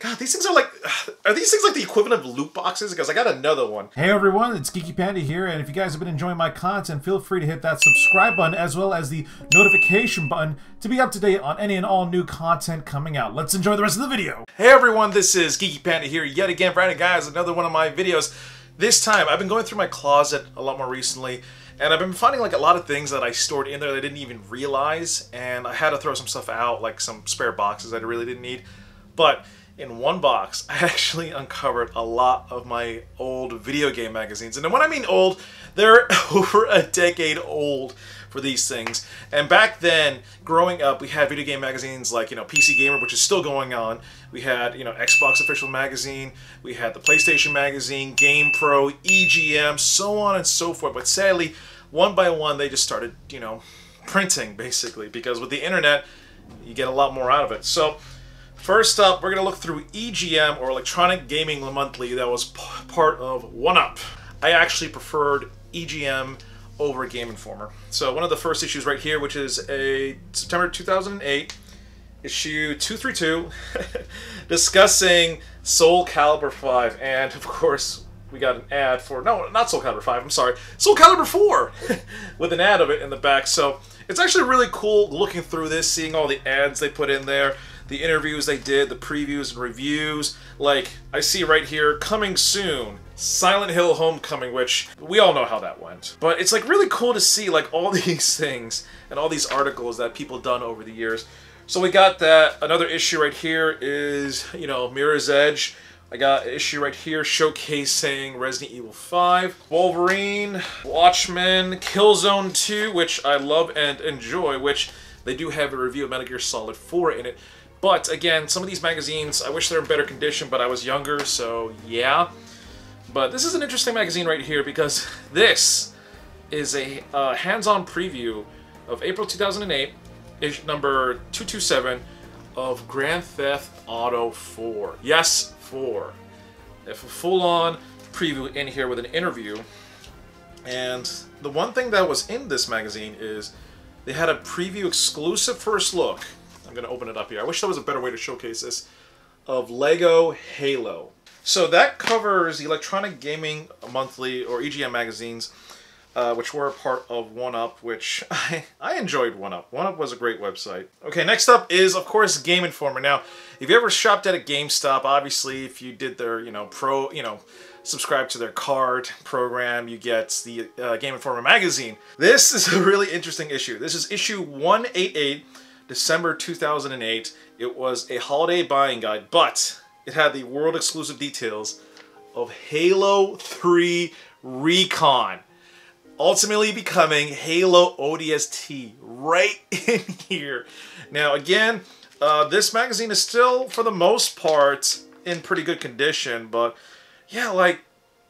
God, these things are like, are these things like the equivalent of loot boxes? Because I got another one. Hey everyone, it's Geeky Panda here, and if you guys have been enjoying my content, feel free to hit that subscribe button as well as the notification button to be up to date on any and all new content coming out. Let's enjoy the rest of the video. Hey everyone, this is Geeky Panda here yet again, Brandon guys, another one of my videos. This time, I've been going through my closet a lot more recently, and I've been finding like a lot of things that I stored in there that I didn't even realize, and I had to throw some stuff out, like some spare boxes that I really didn't need. But in one box, I actually uncovered a lot of my old video game magazines. And when I mean old, they're over a decade old for these things. And back then, growing up, we had video game magazines like, you know, PC Gamer, which is still going on. We had, you know, Xbox Official Magazine. We had the PlayStation Magazine, Game Pro, EGM, so on and so forth. But sadly, one by one, they just started, you know, printing, basically. Because with the internet, you get a lot more out of it. So First up, we're going to look through EGM, or Electronic Gaming Monthly, that was part of 1UP. I actually preferred EGM over Game Informer. So one of the first issues right here, which is a September 2008, issue 232, discussing Soul Calibur 5. And of course, we got an ad for, no, not Soul Calibur 5, I'm sorry, Soul Calibur 4, with an ad of it in the back. So it's actually really cool looking through this, seeing all the ads they put in there the interviews they did, the previews and reviews. Like, I see right here, coming soon, Silent Hill Homecoming, which we all know how that went. But it's like really cool to see like all these things and all these articles that people done over the years. So we got that. Another issue right here is, you know, Mirror's Edge. I got an issue right here showcasing Resident Evil 5, Wolverine, Watchmen, Killzone 2, which I love and enjoy, which they do have a review of Metal Gear Solid 4 in it. But again, some of these magazines, I wish they're in better condition, but I was younger, so yeah. But this is an interesting magazine right here because this is a uh, hands-on preview of April 2008, issue number 227 of Grand Theft Auto 4. Yes, 4. They have a full-on preview in here with an interview. And the one thing that was in this magazine is they had a preview exclusive first look I'm going to open it up here. I wish there was a better way to showcase this. Of Lego Halo. So that covers Electronic Gaming Monthly or EGM magazines, uh, which were a part of 1UP, which I, I enjoyed 1UP. 1UP was a great website. Okay, next up is, of course, Game Informer. Now, if you ever shopped at a GameStop, obviously, if you did their, you know, pro, you know, subscribe to their card program, you get the uh, Game Informer magazine. This is a really interesting issue. This is issue 188 December 2008. It was a holiday buying guide, but it had the world exclusive details of Halo 3 Recon. Ultimately becoming Halo ODST right in here. Now again, uh, this magazine is still, for the most part, in pretty good condition, but yeah, like,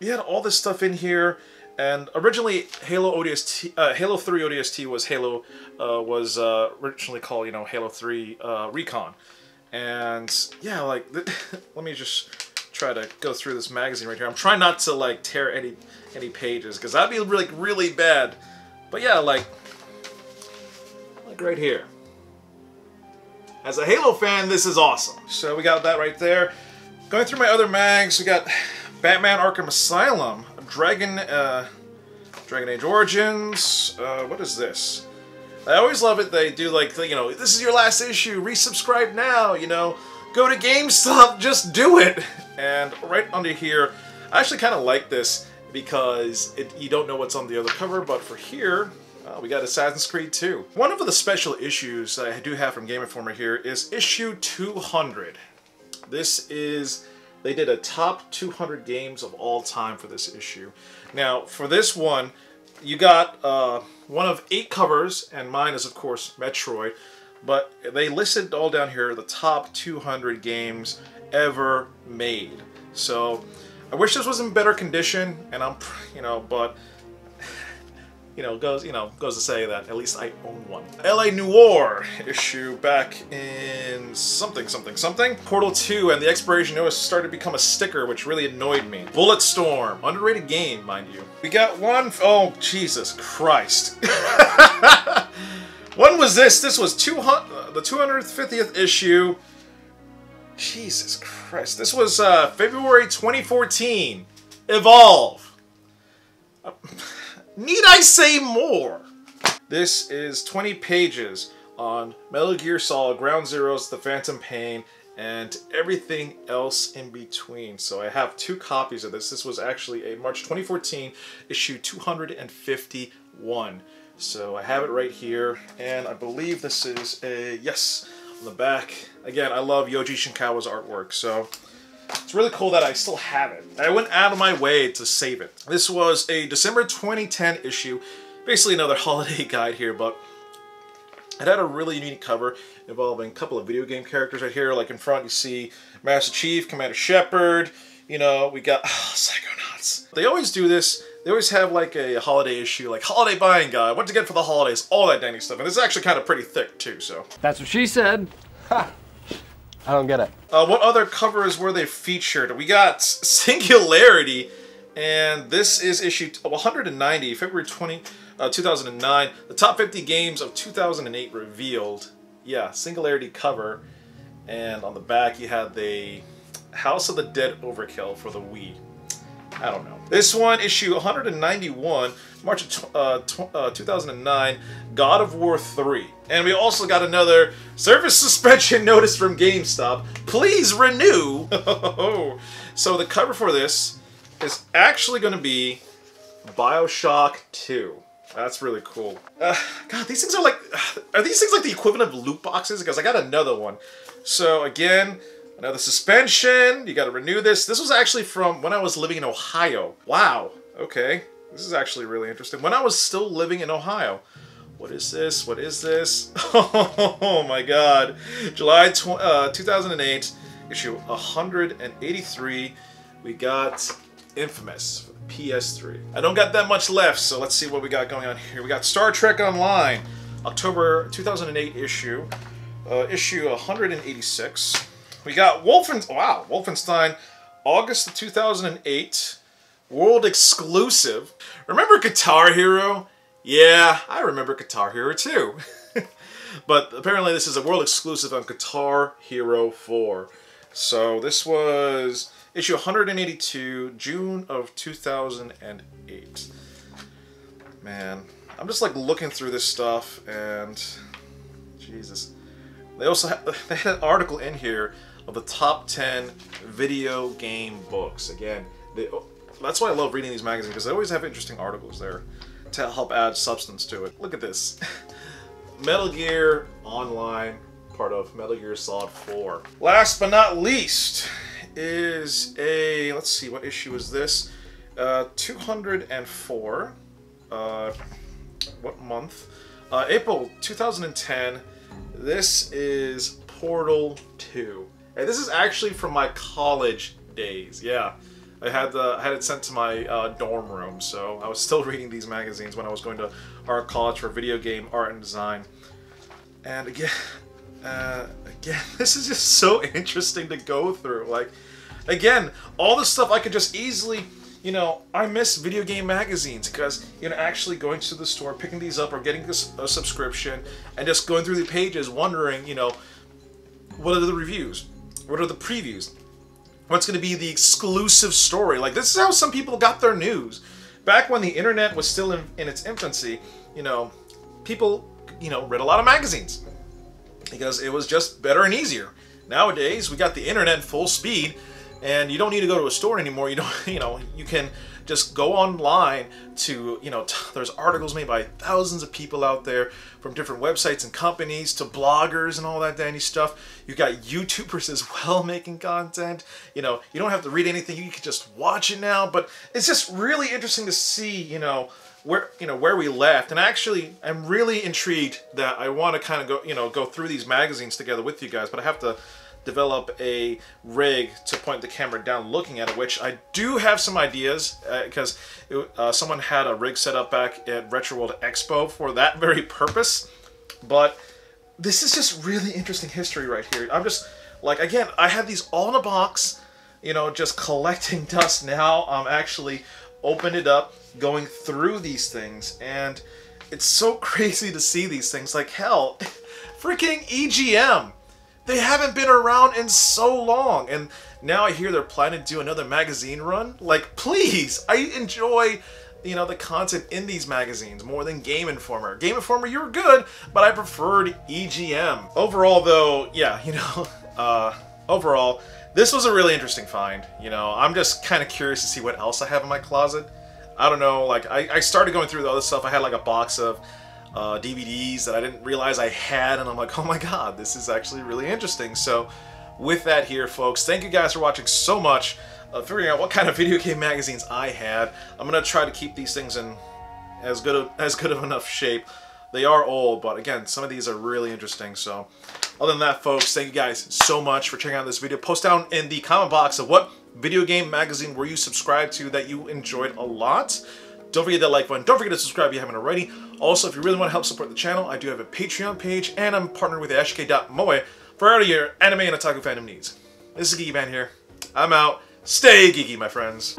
you had all this stuff in here. And originally, Halo ODST, uh, Halo 3 ODST was Halo uh, was uh, originally called you know Halo 3 uh, Recon, and yeah, like let me just try to go through this magazine right here. I'm trying not to like tear any any pages because that'd be like really bad. But yeah, like like right here. As a Halo fan, this is awesome. So we got that right there. Going through my other mags, we got Batman Arkham Asylum, Dragon, uh, Dragon Age Origins. Uh, what is this? I always love it. They do like, you know, this is your last issue. Resubscribe now. You know, go to GameStop. Just do it. And right under here, I actually kind of like this because it, you don't know what's on the other cover. But for here, uh, we got Assassin's Creed 2. One of the special issues that I do have from Game Informer here is issue 200. This is they did a top 200 games of all time for this issue. Now, for this one, you got uh, one of eight covers, and mine is, of course, Metroid. But they listed all down here the top 200 games ever made. So, I wish this was in better condition, and I'm, you know, but you know, goes, you know, goes to say that at least I own one. LA Noire issue back in something, something, something. Portal 2 and the expiration notice started to become a sticker, which really annoyed me. Bulletstorm, underrated game, mind you. We got one, oh, Jesus Christ. when was this? This was 200, the 250th issue. Jesus Christ. This was uh, February 2014. Evolve. Need I say more? This is 20 pages on Metal Gear Solid, Ground Zeroes, The Phantom Pain, and everything else in between. So I have two copies of this. This was actually a March 2014 issue 251. So I have it right here, and I believe this is a, yes, on the back. Again, I love Yoji Shinkawa's artwork, so it's really cool that I still have it. I went out of my way to save it. This was a December 2010 issue, basically another holiday guide here, but it had a really unique cover involving a couple of video game characters right here. Like in front, you see Master Chief, Commander Shepard. You know, we got oh, Psychonauts. They always do this. They always have like a holiday issue, like holiday buying guide, what to get for the holidays, all that dandy stuff. And is actually kind of pretty thick too, so. That's what she said. Ha! I don't get it. Uh, what other covers were they featured? We got Singularity, and this is issue 190, February 20, uh, 2009. The top 50 games of 2008 revealed. Yeah, Singularity cover. And on the back, you had the House of the Dead Overkill for the Wii. I don't know. This one, issue 191, March of uh, uh, 2009, God of War 3. And we also got another service suspension notice from GameStop. Please renew! so the cover for this is actually going to be Bioshock 2. That's really cool. Uh, God, these things are like... Are these things like the equivalent of loot boxes? Because I got another one. So again, another suspension. You got to renew this. This was actually from when I was living in Ohio. Wow. Okay. This is actually really interesting. When I was still living in Ohio. What is this? What is this? Oh my god. July uh, 2008, issue 183. We got Infamous for the PS3. I don't got that much left, so let's see what we got going on here. We got Star Trek Online, October 2008 issue, uh, issue 186. We got Wolfen wow, Wolfenstein, August of 2008, world exclusive. Remember Guitar Hero? Yeah, I remember Guitar Hero too. but apparently this is a world exclusive on Guitar Hero 4. So this was issue 182, June of 2008. Man, I'm just like looking through this stuff and Jesus. They also they had an article in here of the top 10 video game books. Again, they, that's why I love reading these magazines because they always have interesting articles there to help add substance to it. Look at this. Metal Gear Online, part of Metal Gear Solid 4. Last but not least, is a, let's see, what issue is this? Uh, 204. Uh, what month? Uh, April 2010. This is Portal 2. And this is actually from my college days, yeah. I had the I had it sent to my uh, dorm room, so I was still reading these magazines when I was going to art college for video game art and design. And again, uh, again, this is just so interesting to go through. Like, again, all this stuff I could just easily, you know, I miss video game magazines because, you know, actually going to the store, picking these up or getting this, a subscription and just going through the pages wondering, you know, what are the reviews? What are the previews? What's going to be the exclusive story? Like, this is how some people got their news. Back when the internet was still in, in its infancy, you know, people, you know, read a lot of magazines because it was just better and easier. Nowadays, we got the internet full speed, and you don't need to go to a store anymore. You don't, you know, you can just go online to, you know, there's articles made by thousands of people out there from different websites and companies to bloggers and all that dandy stuff. You got YouTubers as well making content. You know, you don't have to read anything. You can just watch it now. But it's just really interesting to see, you know, where you know where we left and actually I'm really intrigued that I want to kind of go you know go through these magazines together with you guys but I have to develop a rig to point the camera down looking at it which I do have some ideas because uh, uh, someone had a rig set up back at Retro World Expo for that very purpose but this is just really interesting history right here I'm just like again I had these all in a box you know just collecting dust now I'm actually opened it up, going through these things, and it's so crazy to see these things. Like, hell, freaking EGM. They haven't been around in so long. And now I hear they're planning to do another magazine run. Like, please, I enjoy you know, the content in these magazines more than Game Informer. Game Informer, you were good, but I preferred EGM. Overall, though, yeah, you know, uh, overall, this was a really interesting find. You know, I'm just kind of curious to see what else I have in my closet. I don't know, like, I, I started going through the other stuff. I had, like, a box of uh, DVDs that I didn't realize I had, and I'm like, oh my god, this is actually really interesting. So, with that here, folks, thank you guys for watching so much uh, figuring out what kind of video game magazines I had. I'm gonna try to keep these things in as good of, as good of enough shape. They are old, but again, some of these are really interesting. So, other than that, folks, thank you guys so much for checking out this video. Post down in the comment box of what video game magazine were you subscribed to that you enjoyed a lot. Don't forget that like button. Don't forget to subscribe if you haven't already. Also, if you really want to help support the channel, I do have a Patreon page, and I'm partnered with iyashikei.moe for all your anime and otaku fandom needs. This is Geeky Man here. I'm out. Stay geeky, my friends.